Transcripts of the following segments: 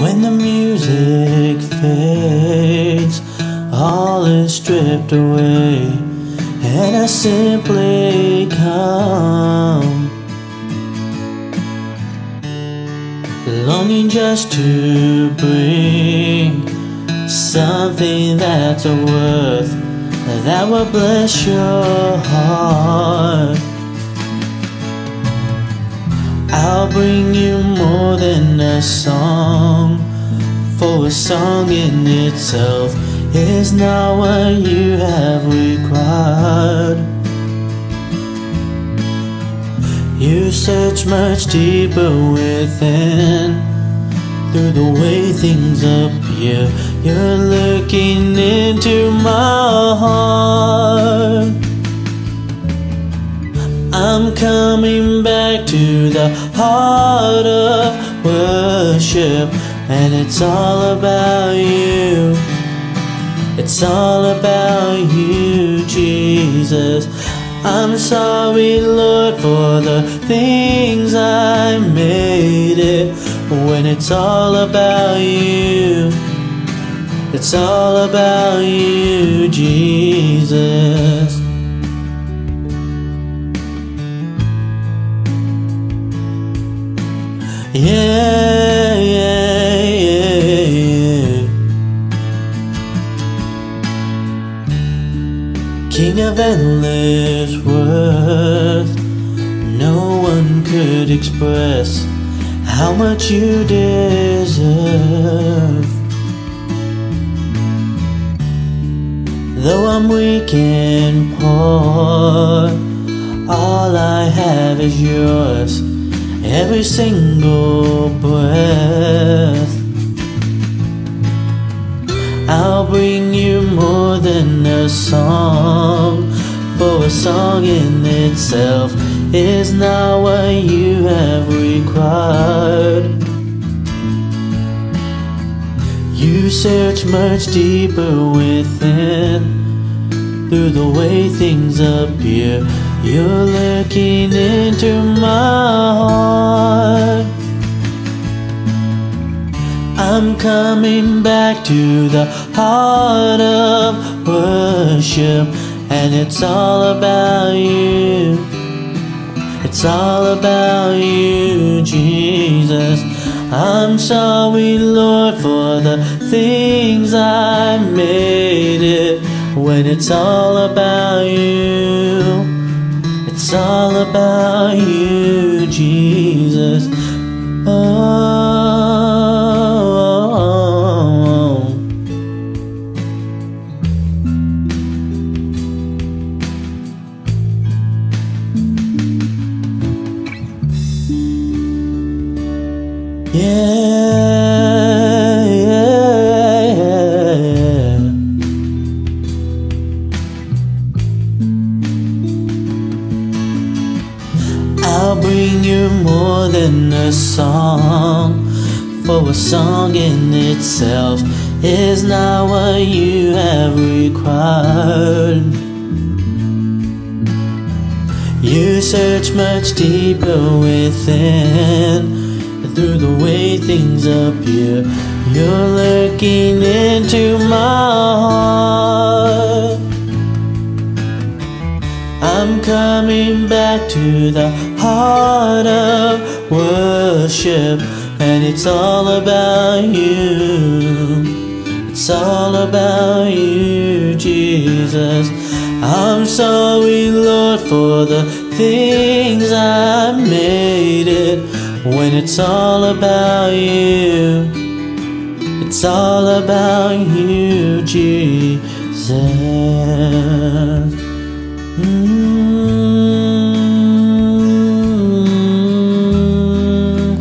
When the music fades, all is stripped away, and I simply come, longing just to bring something that's a worth that will bless your heart. I'll bring you more than a song, for a song in itself is not what you have required. You search much deeper within through the way things appear. You're looking into my heart. I'm coming back to the heart of worship, and it's all about you. It's all about you, Jesus. I'm sorry, Lord, for the things I made it when it's all about you. It's all about you, Jesus. Of endless worth, no one could express how much you deserve. Though I'm weak and poor, all I have is yours every single breath. I'll bring you more than a song, for a song in itself is not what you have required. You search much deeper within through the way things appear. You're looking into my heart. I'm coming back to the heart of worship, and it's all about you. It's all about you, Jesus. I'm sorry, Lord, for the things I made it when it's all about you. It's all about you, Jesus. Oh. Yeah, yeah, yeah. I'll bring you more than a song, for a song in itself is not what you have required. You search much deeper within through the way things appear. You're looking into my heart. I'm coming back to the heart of worship, and it's all about you. It's all about you, Jesus. I'm sorry, Lord, for the things I made it when it's all about you. It's all about you, Jesus. Mm,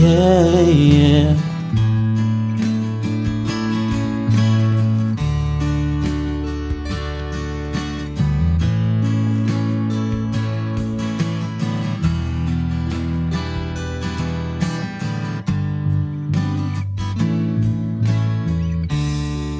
yeah, yeah.